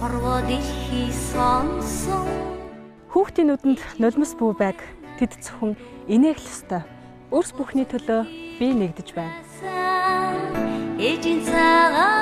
хорвоо дэлхий сонсон Хүүхдийн нүдэнд нулимс бүү байг тэд зөвхөн инээх л ёстой. Өрс бүхний төлөө би нэгдэж байна. ээжийн цагаан